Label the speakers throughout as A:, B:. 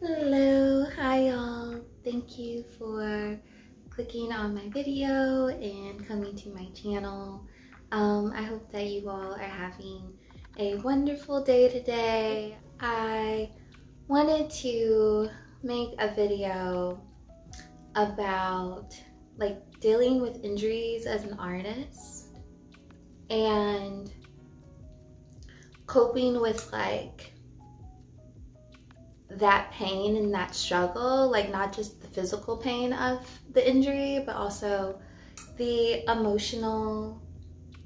A: Hello, hi y'all. Thank you for clicking on my video and coming to my channel. Um, I hope that you all are having a wonderful day today. I wanted to make a video about like dealing with injuries as an artist and coping with like that pain and that struggle, like not just the physical pain of the injury, but also the emotional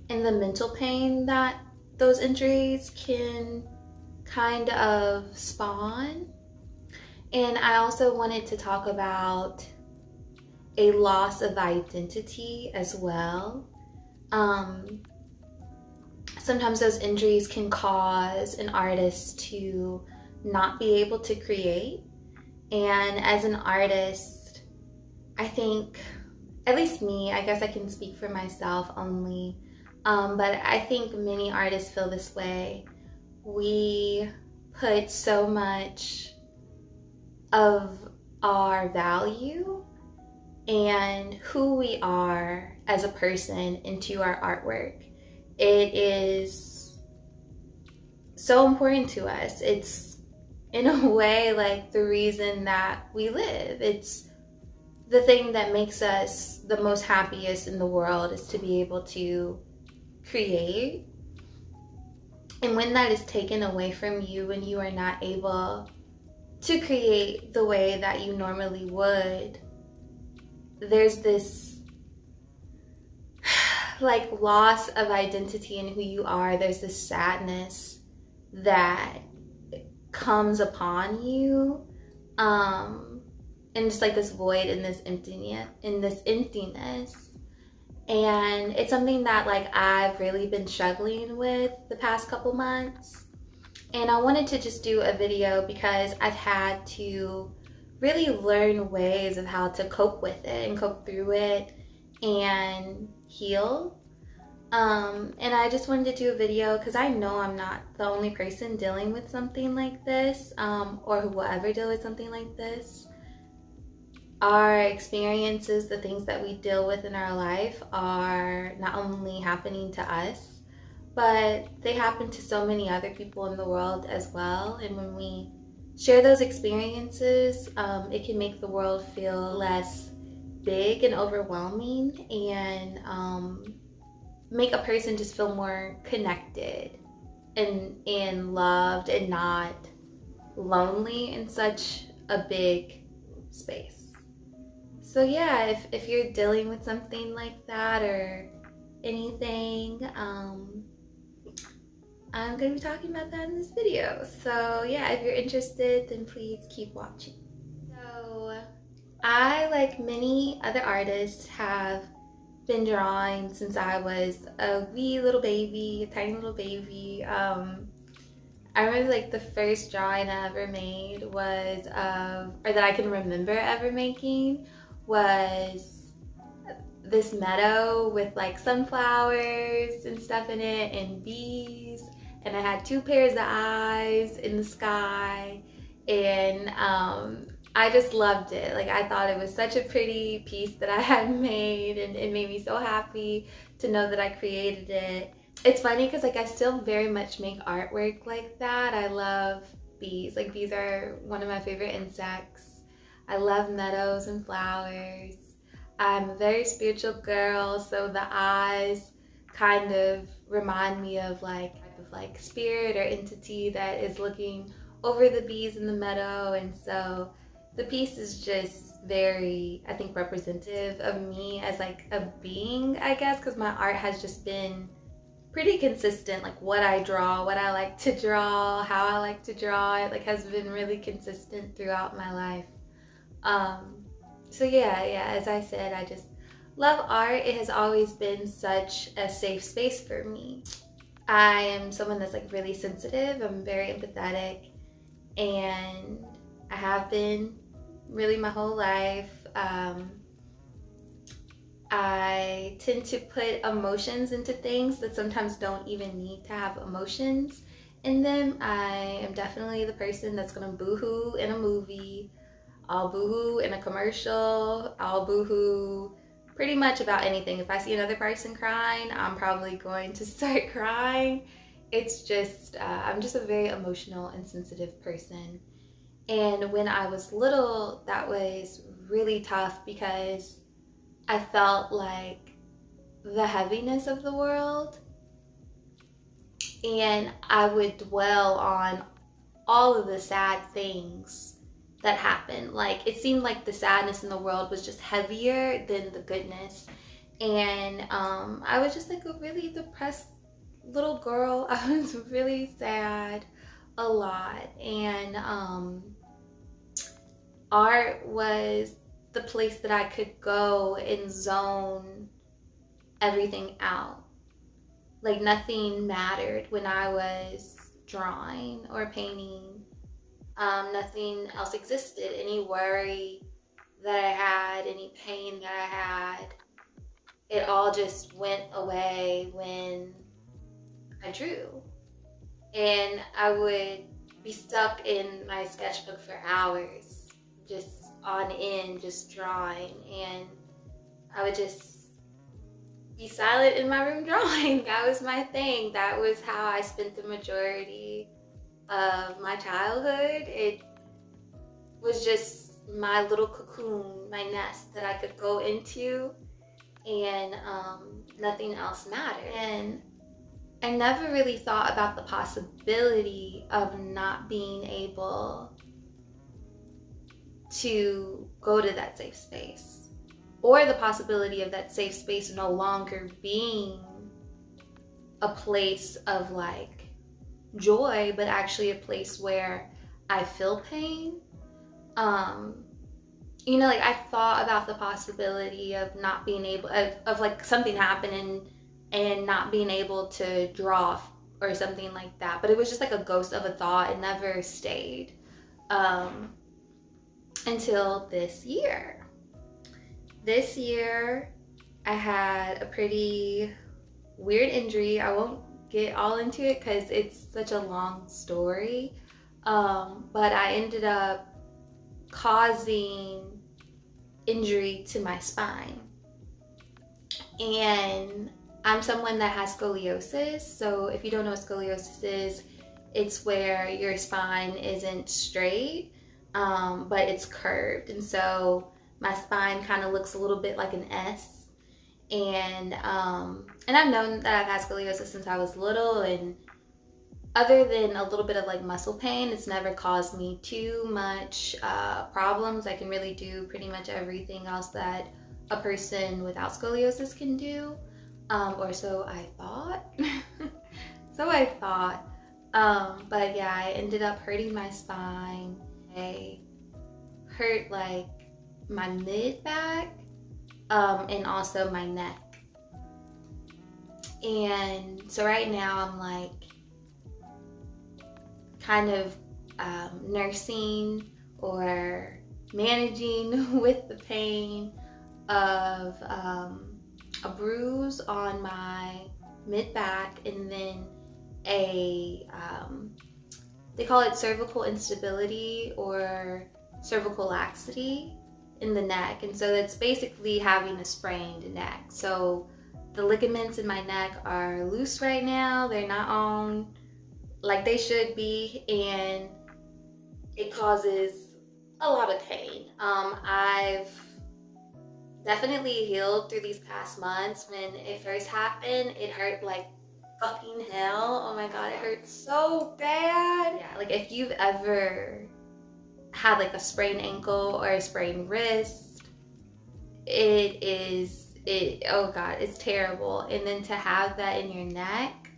A: and the mental pain that those injuries can kind of spawn. And I also wanted to talk about a loss of identity as well. Um, sometimes those injuries can cause an artist to not be able to create. And as an artist, I think, at least me, I guess I can speak for myself only, um, but I think many artists feel this way. We put so much of our value and who we are as a person into our artwork. It is so important to us. It's in a way like the reason that we live. It's the thing that makes us the most happiest in the world is to be able to create. And when that is taken away from you, when you are not able to create the way that you normally would, there's this like loss of identity in who you are. There's this sadness that comes upon you um and just like this void and this emptiness in this emptiness. And it's something that like I've really been struggling with the past couple months. And I wanted to just do a video because I've had to really learn ways of how to cope with it and cope through it and heal um, and I just wanted to do a video because I know I'm not the only person dealing with something like this um, or who will ever deal with something like this. Our experiences, the things that we deal with in our life are not only happening to us, but they happen to so many other people in the world as well. And when we share those experiences, um, it can make the world feel less big and overwhelming and um, make a person just feel more connected and and loved and not lonely in such a big space. So yeah, if, if you're dealing with something like that or anything, um, I'm to be talking about that in this video. So yeah, if you're interested, then please keep watching. So I, like many other artists, have been drawing since I was a wee little baby, a tiny little baby. Um, I remember like the first drawing I ever made was, of, or that I can remember ever making was this meadow with like sunflowers and stuff in it and bees. And I had two pairs of eyes in the sky. And um, I just loved it. Like I thought it was such a pretty piece that I had made and it made me so happy to know that I created it. It's funny because like I still very much make artwork like that. I love bees. Like bees are one of my favorite insects. I love meadows and flowers. I'm a very spiritual girl, so the eyes kind of remind me of like of like spirit or entity that is looking over the bees in the meadow and so the piece is just very, I think, representative of me as like a being, I guess, because my art has just been pretty consistent. Like what I draw, what I like to draw, how I like to draw it, like has been really consistent throughout my life. Um, so yeah, yeah, as I said, I just love art. It has always been such a safe space for me. I am someone that's like really sensitive. I'm very empathetic and I have been really my whole life. Um, I tend to put emotions into things that sometimes don't even need to have emotions. in them. I am definitely the person that's gonna boohoo in a movie. I'll boohoo in a commercial. I'll boohoo pretty much about anything. If I see another person crying, I'm probably going to start crying. It's just, uh, I'm just a very emotional and sensitive person. And when I was little, that was really tough because I felt like the heaviness of the world. And I would dwell on all of the sad things that happened. Like it seemed like the sadness in the world was just heavier than the goodness. And um, I was just like a really depressed little girl. I was really sad a lot. And um, art was the place that I could go and zone everything out. Like nothing mattered when I was drawing or painting. Um, nothing else existed. Any worry that I had, any pain that I had, it all just went away when I drew. And I would be stuck in my sketchbook for hours, just on end just drawing and I would just be silent in my room drawing. That was my thing. That was how I spent the majority of my childhood. It was just my little cocoon, my nest that I could go into and um, nothing else mattered. And I never really thought about the possibility of not being able to go to that safe space or the possibility of that safe space no longer being a place of like joy but actually a place where i feel pain. Um you know like i thought about the possibility of not being able of, of like something happening and not being able to draw or something like that but it was just like a ghost of a thought. It never stayed. Um until this year. This year, I had a pretty weird injury. I won't get all into it because it's such a long story. Um, but I ended up causing injury to my spine. And I'm someone that has scoliosis. So if you don't know what scoliosis is, it's where your spine isn't straight um, but it's curved. And so my spine kind of looks a little bit like an S. And um, and I've known that I've had scoliosis since I was little, and other than a little bit of like muscle pain, it's never caused me too much uh, problems. I can really do pretty much everything else that a person without scoliosis can do, um, or so I thought. so I thought. Um, but yeah, I ended up hurting my spine I hurt like my mid back um, and also my neck. And so right now I'm like kind of um, nursing or managing with the pain of um, a bruise on my mid back and then a um, they call it cervical instability or cervical laxity in the neck. And so that's basically having a sprained neck. So the ligaments in my neck are loose right now. They're not on like they should be. And it causes a lot of pain. Um, I've definitely healed through these past months. When it first happened, it hurt like fucking hell. Oh my god, it hurts so bad. Yeah, like if you've ever had like a sprained ankle or a sprained wrist, it is it oh god, it's terrible. And then to have that in your neck,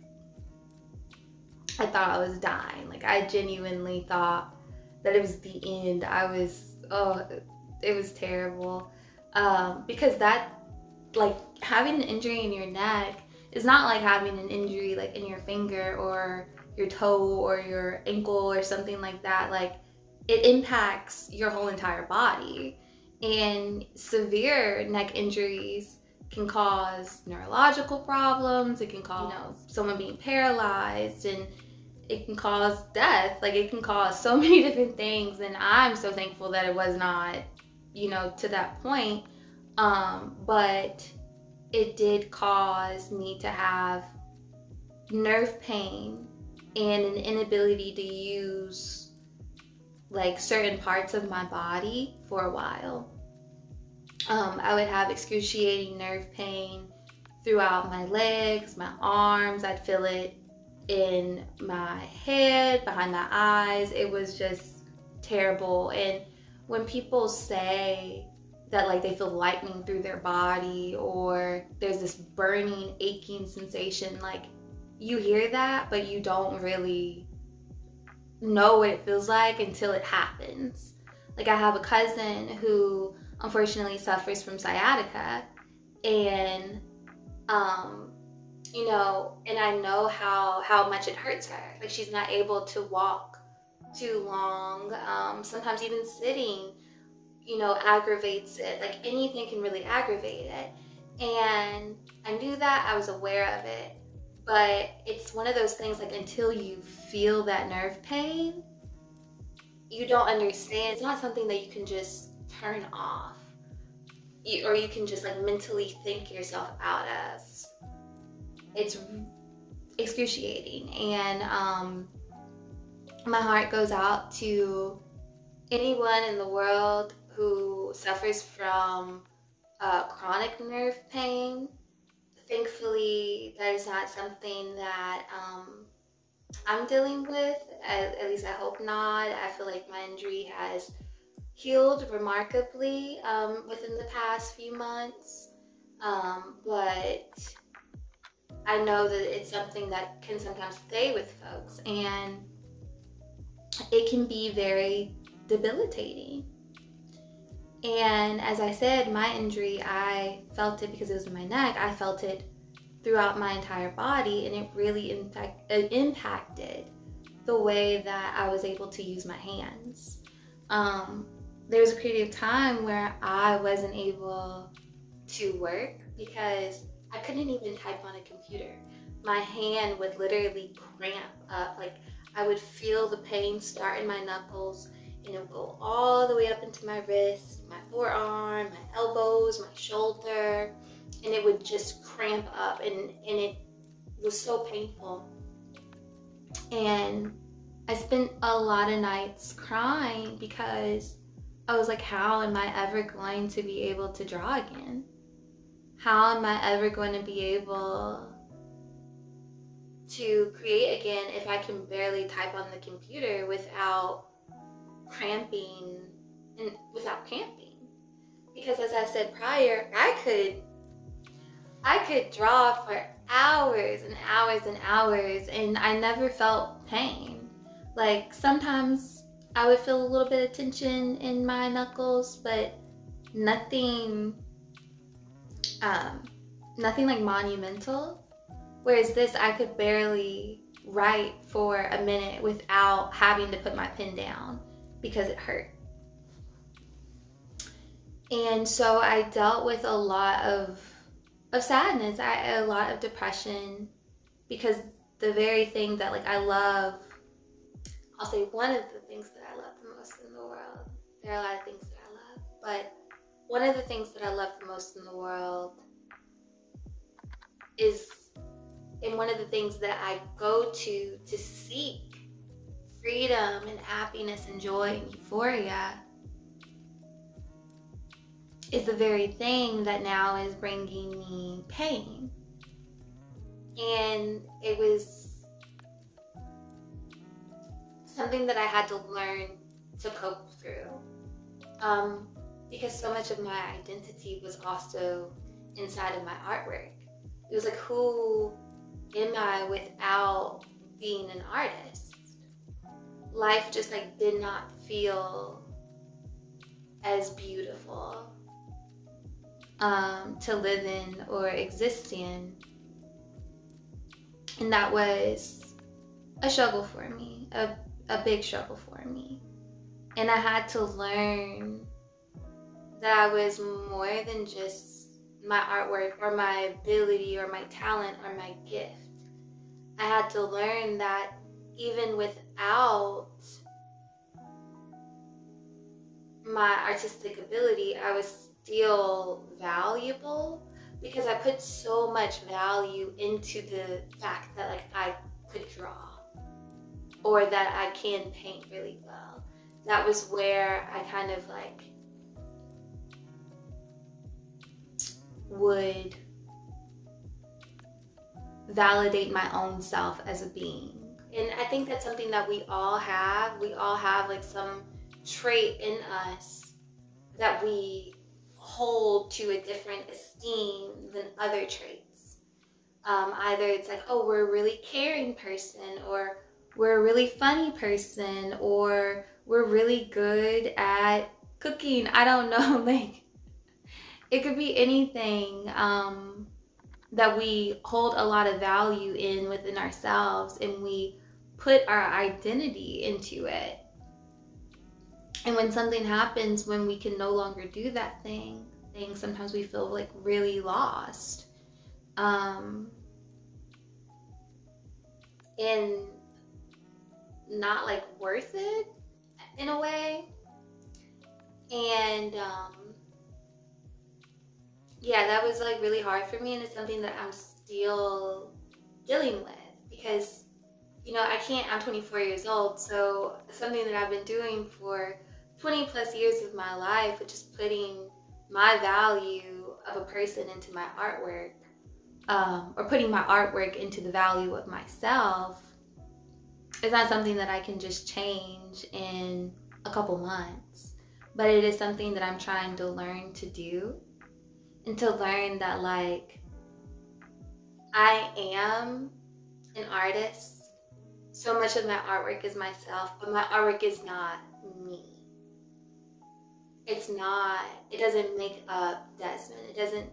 A: I thought I was dying. Like I genuinely thought that it was the end. I was oh it was terrible. Um, because that like having an injury in your neck it's not like having an injury like in your finger or your toe or your ankle or something like that. Like it impacts your whole entire body. And severe neck injuries can cause neurological problems. It can cause, you know, someone being paralyzed and it can cause death. Like it can cause so many different things. And I'm so thankful that it was not, you know, to that point. Um, but it did cause me to have nerve pain and an inability to use like certain parts of my body for a while. Um, I would have excruciating nerve pain throughout my legs, my arms. I'd feel it in my head, behind my eyes. It was just terrible. And when people say that like they feel lightning through their body or there's this burning, aching sensation, like you hear that, but you don't really know what it feels like until it happens. Like I have a cousin who unfortunately suffers from sciatica and um you know and I know how how much it hurts her. Like she's not able to walk too long. Um sometimes even sitting you know aggravates it. Like anything can really aggravate it. And I knew that, I was aware of it but it's one of those things like until you feel that nerve pain, you don't understand. It's not something that you can just turn off. You, or you can just like mentally think yourself out of. It's excruciating. And um, my heart goes out to anyone in the world who suffers from uh, chronic nerve pain thankfully, that is not something that um, I'm dealing with. At, at, least I hope not. I feel like my injury has healed remarkably um, within the past few months. Um, but I know that it's something that can sometimes stay with folks, and it can be very debilitating. And as I said, my injury, I felt it because it was in my neck. I felt it throughout my entire body, and it really it impacted the way that I was able to use my hands. Um, there was a period of time where I wasn't able to work because I couldn't even type on a computer. My hand would literally cramp up. Like I would feel the pain start in my knuckles it would go all the way up into my wrist, my forearm, my elbows, my shoulder, and it would just cramp up and, and it was so painful. And I spent a lot of nights crying because I was like, how am I ever going to be able to draw again? How am I ever going to be able to create again if I can barely type on the computer without cramping and without cramping. Because as I said prior, I could I could draw for hours and hours and hours and I never felt pain. Like sometimes I would feel a little bit of tension in my knuckles, but nothing um nothing like monumental. Whereas this I could barely write for a minute without having to put my pen down because it hurt. And so I dealt with a lot of of sadness, I a lot of depression because the very thing that like I love I'll say one of the things that I love the most in the world. There are a lot of things that I love, but one of the things that I love the most in the world is and one of the things that I go to to seek freedom and happiness and joy and euphoria is the very thing that now is bringing me pain. And it was something that I had to learn to cope through. Um, because so much of my identity was also inside of my artwork. It was like, who am I without being an artist? Life just like did not feel as beautiful um, to live in or exist in. And that was a struggle for me, a, a big struggle for me. And I had to learn that I was more than just my artwork or my ability or my talent or my gift. I had to learn that even without my artistic ability, I was still valuable because I put so much value into the fact that like I could draw or that I can paint really well. That was where I kind of like would validate my own self as a being. And I think that's something that we all have. We all have like some trait in us that we hold to a different esteem than other traits. Um, either it's like, oh, we're a really caring person, or we're a really funny person, or we're really good at cooking. I don't know. Like, it could be anything um, that we hold a lot of value in within ourselves and we put our identity into it. And when something happens when we can no longer do that thing, thing sometimes we feel like really lost. Um, and not like worth it in a way. And um, yeah, that was like really hard for me, and it's something that I'm still dealing with because you know I can't. I'm 24 years old, so something that I've been doing for 20 plus years of my life, which is putting my value of a person into my artwork, um, or putting my artwork into the value of myself, is not something that I can just change in a couple months. But it is something that I'm trying to learn to do and to learn that, like, I am an artist. So much of my artwork is myself, but my artwork is not me it's not it doesn't make up Desmone. It doesn't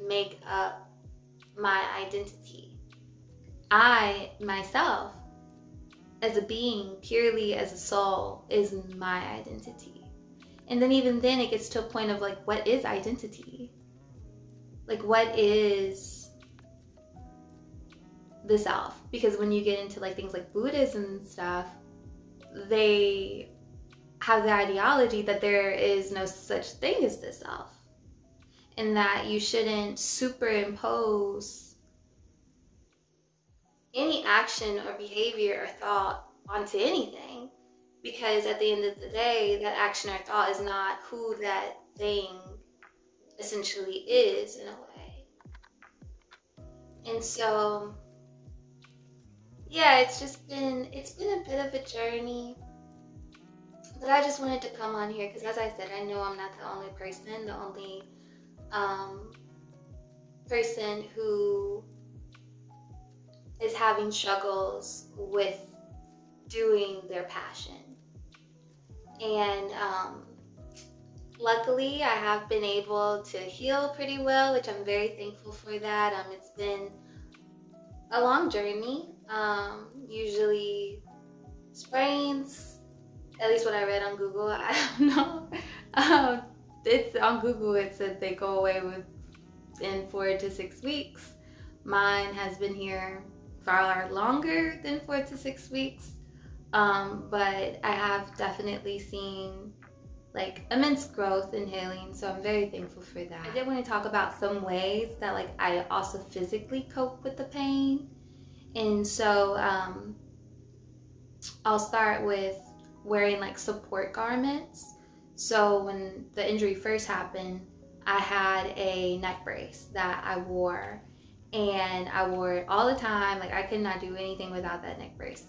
A: make up my identity. I myself as a being, purely as a soul, is my identity. And then even then it gets to a point of like what is identity? Like what is the self? Because when you get into like things like Buddhism and stuff, they have the ideology that there is no such thing as the self and that you shouldn't superimpose any action or behavior or thought onto anything. Because at the end of the day that action or thought is not who that thing essentially is in a way. And so yeah it's just been it's been a bit of a journey but I just wanted to come on here because, as I said, I know I'm not the only person, the only um, person who is having struggles with doing their passion. And um, luckily, I have been able to heal pretty well, which I'm very thankful for that. Um, it's been a long journey. Um, usually, sprains at least what I read on Google, I don't know. Um, it's on Google. It said they go away within four to six weeks. Mine has been here far longer than four to six weeks, um, but I have definitely seen like immense growth in healing so i'm very thankful for that i did want to talk about some ways that like i also physically cope with the pain and so um, i'll start with wearing like support garments. So when the injury first happened, I had a neck brace that I wore and I wore it all the time. Like I could not do anything without that neck brace.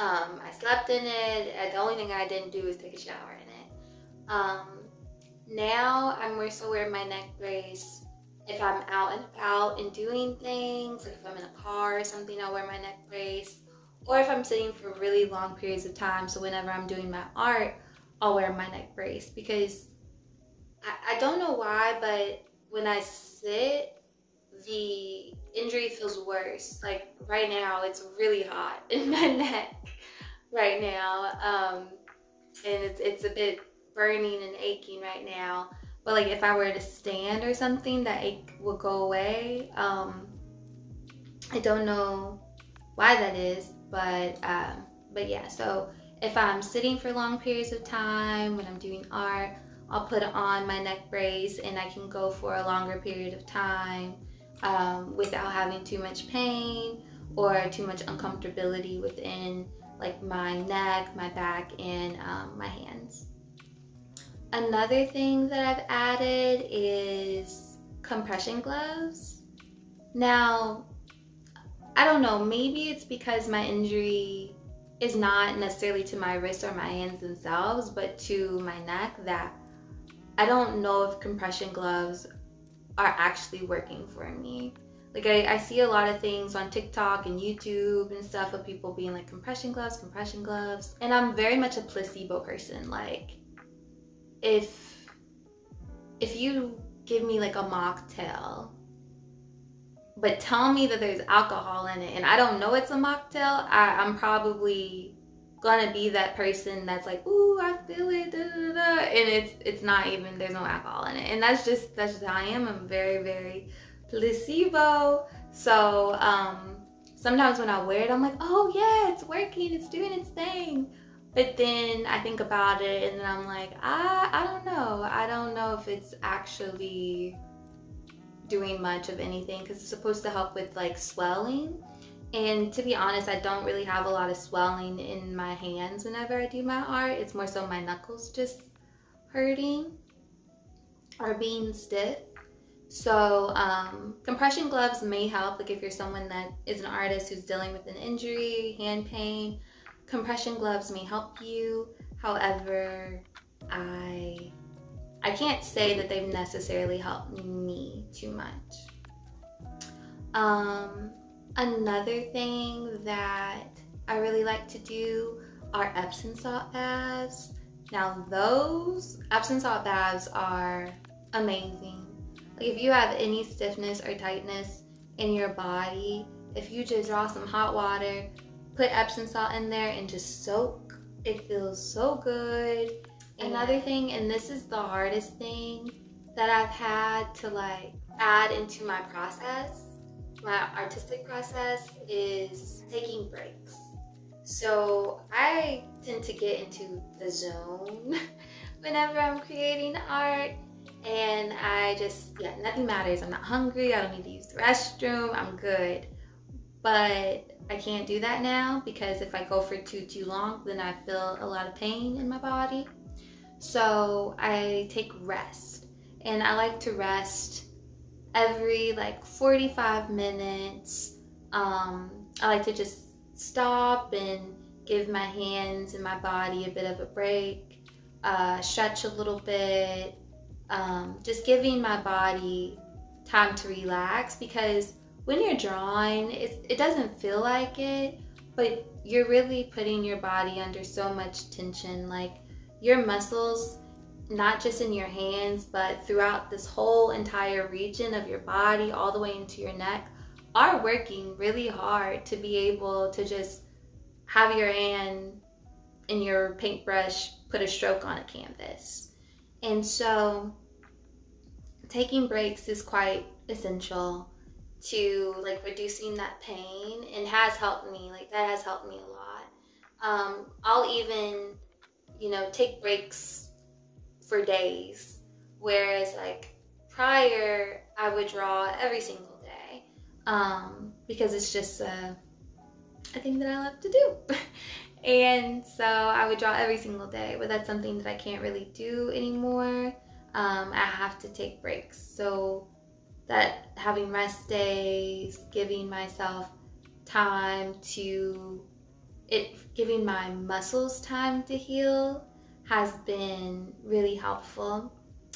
A: Um, I slept in it. The only thing I didn't do was take a shower in it. Um, now I'm more so wearing my neck brace if I'm out and about and doing things. Like if I'm in a car or something, I'll wear my neck brace or if I'm sitting for really long periods of time. So whenever I'm doing my art, I'll wear my neck brace because I, I don't know why, but when I sit, the injury feels worse. Like right now, it's really hot in my neck right now. Um, and it's, it's a bit burning and aching right now. But like if I were to stand or something, that it would go away. Um, I don't know why that is but um, but yeah. So if I'm sitting for long periods of time when I'm doing art, I'll put on my neck brace and I can go for a longer period of time um, without having too much pain or too much uncomfortability within like my neck, my back, and um, my hands. Another thing that I've added is compression gloves. Now, I don't know, maybe it's because my injury is not necessarily to my wrists or my hands themselves, but to my neck that I don't know if compression gloves are actually working for me. Like I, I see a lot of things on TikTok and YouTube and stuff of people being like compression gloves, compression gloves. And I'm very much a placebo person. Like if if you give me like a mocktail but tell me that there's alcohol in it and I don't know it's a mocktail, I, I'm probably gonna be that person that's like, ooh, I feel it, da, da, da, and it's it's not even there's no alcohol in it, and that's just that's just how I am. I'm very very placebo. So um, sometimes when I wear it, I'm like, oh yeah, it's working, it's doing its thing. But then I think about it, and then I'm like, I I don't know, I don't know if it's actually doing much of anything because it's supposed to help with like swelling. And to be honest, I don't really have a lot of swelling in my hands whenever I do my art. It's more so my knuckles just hurting or being stiff. So um, compression gloves may help. Like if you're someone that is an artist who's dealing with an injury, hand pain, compression gloves may help you. However, I I can't say that they've necessarily helped me too much. Um, another thing that I really like to do are Epsom salt baths. Now those Epsom salt baths are amazing. Like if you have any stiffness or tightness in your body, if you just draw some hot water, put Epsom salt in there and just soak, it feels so good. Another thing, and this is the hardest thing that I've had to like add into my process, my artistic process, is taking breaks. So I tend to get into the zone whenever I'm creating art. And I just, yeah, nothing matters. I'm not hungry. I don't need to use the restroom. I'm good. But I can't do that now because if I go for too, too long, then I feel a lot of pain in my body. So I take rest and I like to rest every like 45 minutes. Um, I like to just stop and give my hands and my body a bit of a break, uh, stretch a little bit, um, just giving my body time to relax because when you're drawing, it doesn't feel like it, but you're really putting your body under so much tension. Like your muscles, not just in your hands, but throughout this whole entire region of your body, all the way into your neck, are working really hard to be able to just have your hand in your paintbrush put a stroke on a canvas. And so taking breaks is quite essential to like reducing that pain and has helped me like that has helped me a lot um, i'll even you know, take breaks for days. Whereas like prior, I would draw every single day um, because it's just a, a thing that I love to do. and so I would draw every single day, but that's something that I can't really do anymore. Um, I have to take breaks. So that having rest days, giving myself time to it giving my muscles time to heal has been really helpful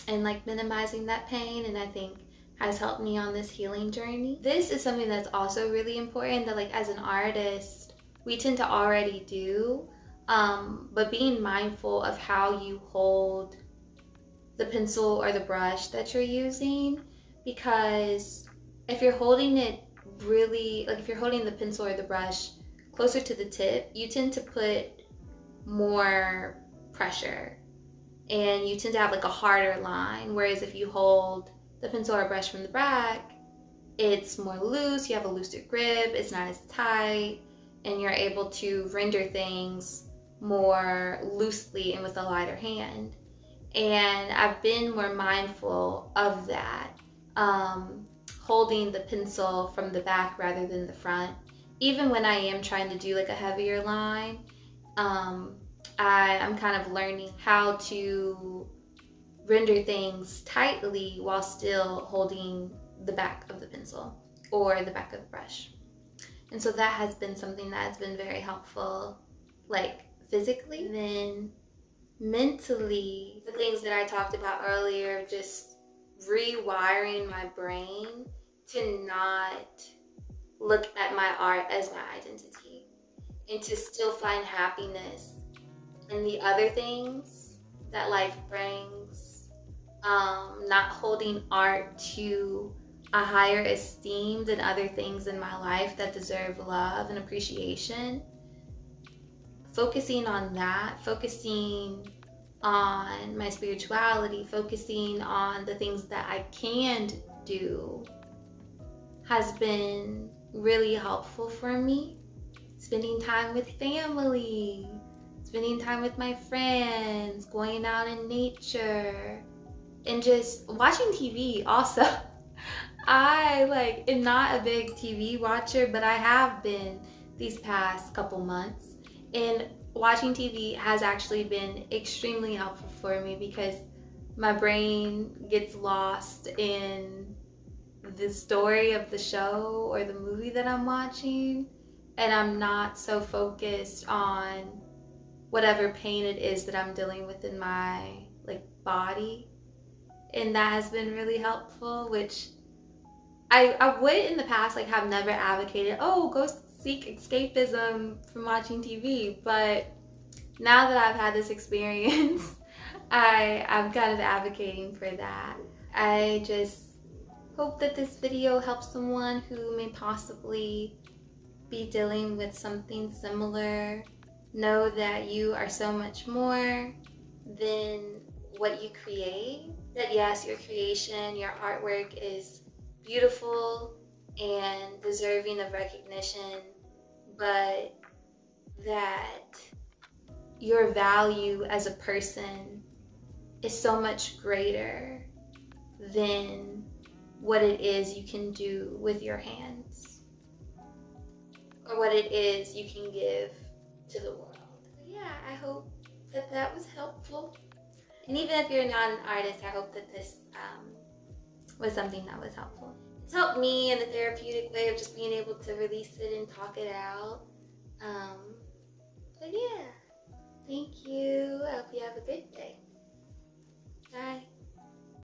A: and like minimizing that pain and I think has helped me on this healing journey. This is something that's also really important that like as an artist we tend to already do um, but being mindful of how you hold the pencil or the brush that you're using because if you're holding it really like if you're holding the pencil or the brush closer to the tip, you tend to put more pressure and you tend to have like a harder line. Whereas if you hold the pencil or brush from the back, it's more loose, you have a looser grip, it's not as tight, and you're able to render things more loosely and with a lighter hand. And I've been more mindful of that, um, holding the pencil from the back rather than the front. Even when I am trying to do like a heavier line, um, I, I'm kind of learning how to render things tightly while still holding the back of the pencil or the back of the brush. And so that has been something that has been very helpful, like physically. Then mentally, the things that I talked about earlier, just rewiring my brain to not look at my art as my identity and to still find happiness in the other things that life brings. Um, not holding art to a higher esteem than other things in my life that deserve love and appreciation. Focusing on that, focusing on my spirituality, focusing on the things that I can do has been really helpful for me. Spending time with family, spending time with my friends, going out in nature, and just watching TV also. I like am not a big TV watcher, but I have been these past couple months. And watching TV has actually been extremely helpful for me because my brain gets lost in the story of the show or the movie that I'm watching and I'm not so focused on whatever pain it is that I'm dealing with in my like body. And that has been really helpful which I, I would in the past like have never advocated, oh, go seek escapism from watching TV. But now that I've had this experience, I I'm kind of advocating for that. I just hope that this video helps someone who may possibly be dealing with something similar. Know that you are so much more than what you create. That yes, your creation, your artwork is beautiful and deserving of recognition, but that your value as a person is so much greater than what it is you can do with your hands or what it is you can give to the world. Yeah, I hope that that was helpful. And even if you're not an artist, I hope that this um, was something that was helpful it's helped me in the therapeutic way of just being able to release it and talk it out. Um, but yeah, thank you. I hope you have a good day. Bye.